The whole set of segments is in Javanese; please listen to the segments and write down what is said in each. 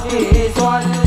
的转。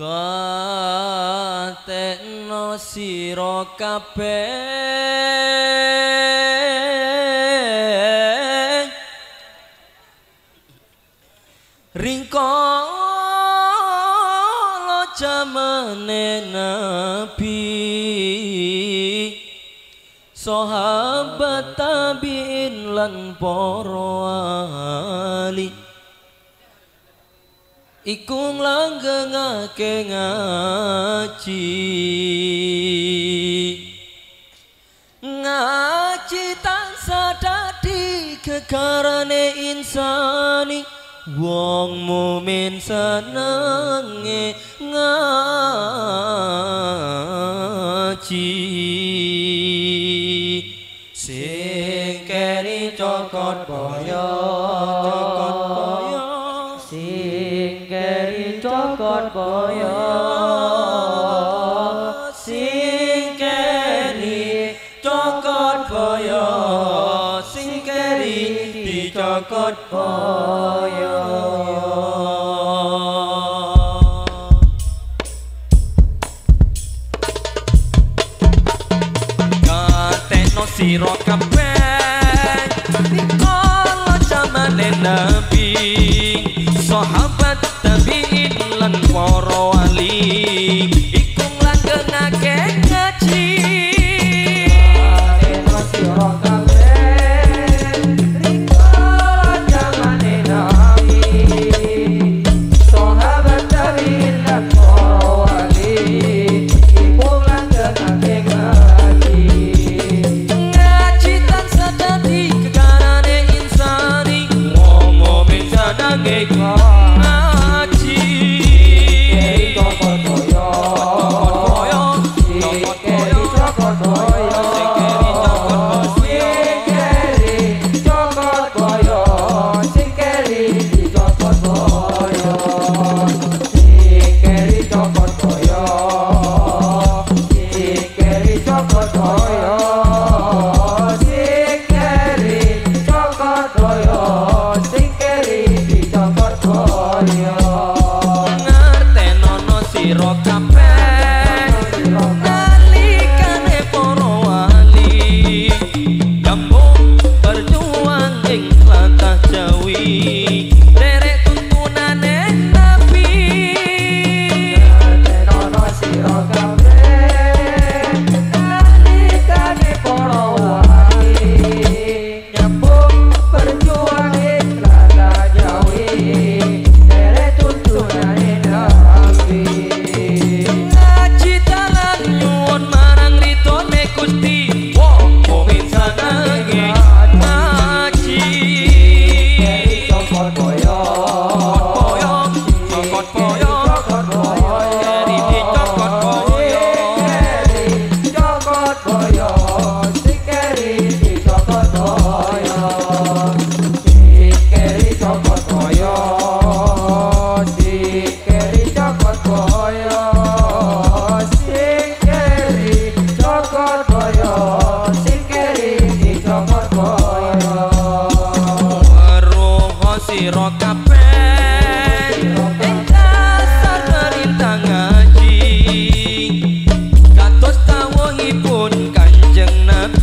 Gatekno sira kabeh. Ringkala jamane nabi. Sahabat tabi'in lan para wali Iku nglanggengake ngaji. Ngaji tansah dadi gegarane insani. Wong mumin senenge ngaji. Sing keri cokot boyong jagat maya katekno sira kabeh dikala jamane nabi sahabat tabiin lan para wali. ngerteno no siro kabeh.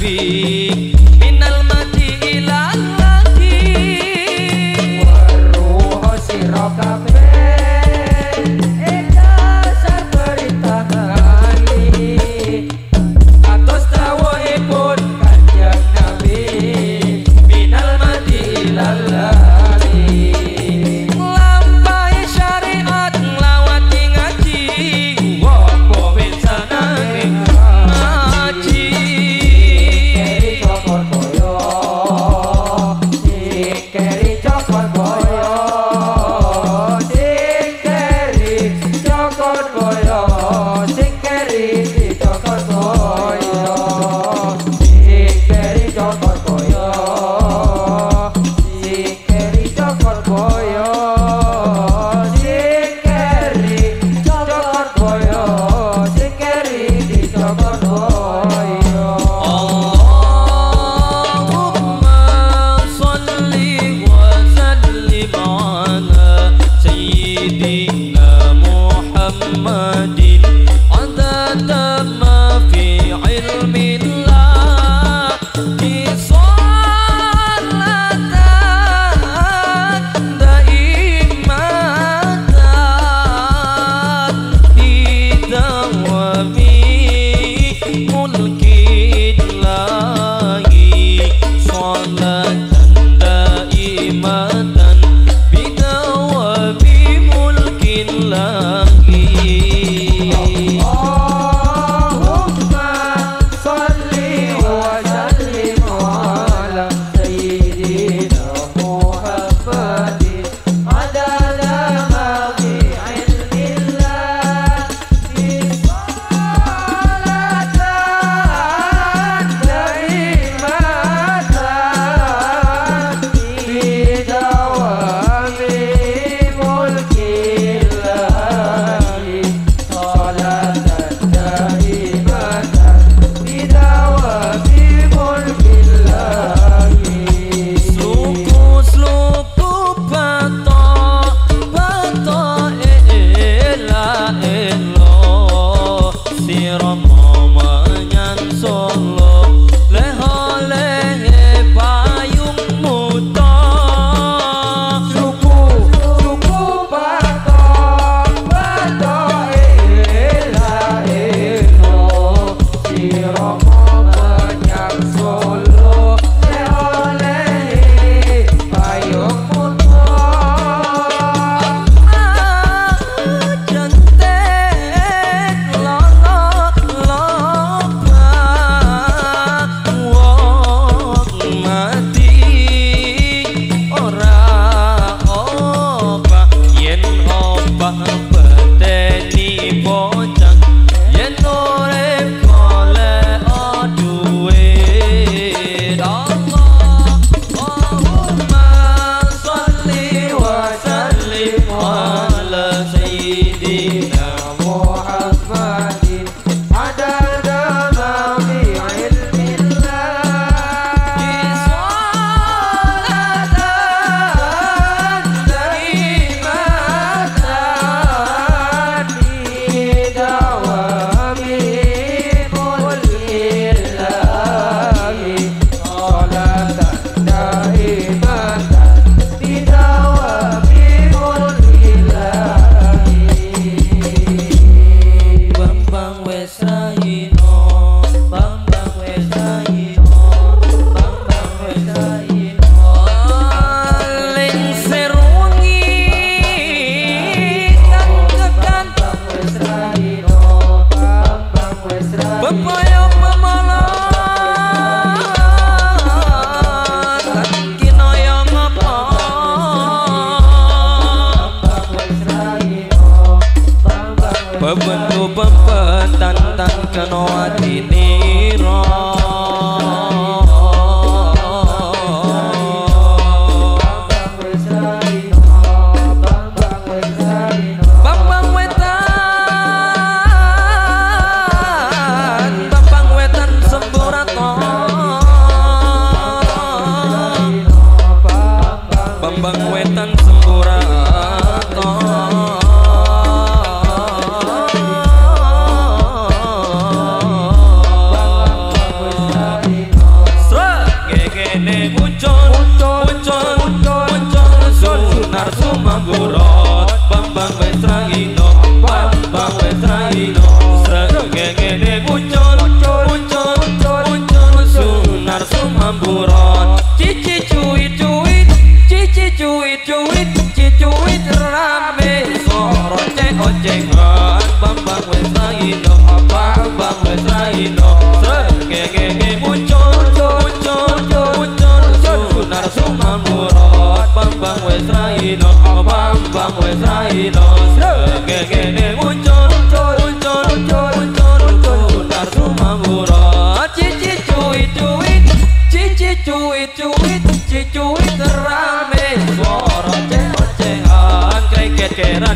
see Bambang wetan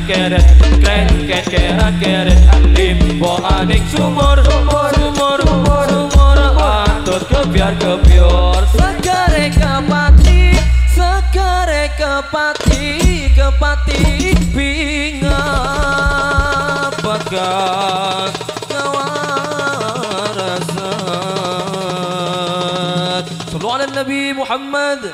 keret kreng keren keren keren limbo adik sumur sumur sumur sumur sumur atur kebiar kebiar النبي محمد